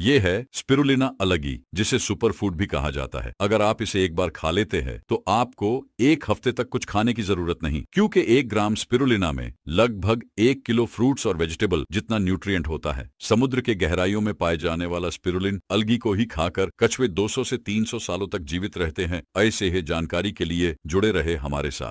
ये है स्पिरुलिना अलगी, जिसे सुपर फ़ूड भी कहा जाता है। अगर आप इसे एक बार खा लेते हैं तो आपको एक हफ़्ते तक कुछ खाने की ज़रूरत नहीं, क्योंकि एक ग्राम स्पिरुलिना में लगभग एक किलो फ्रूट्स और वेजिटेबल जितना न्यूट्रिएंट होता है। समुद्र के गहराइयों में पाए जाने वाला स्पिरुलिन अलगी को ही खाकर कछुए 200 से 300 सालों तक जीवित रहते हैं, ऐसे ही जानकारी के लिए जुड़े रहे हमारे साथ।